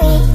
sorry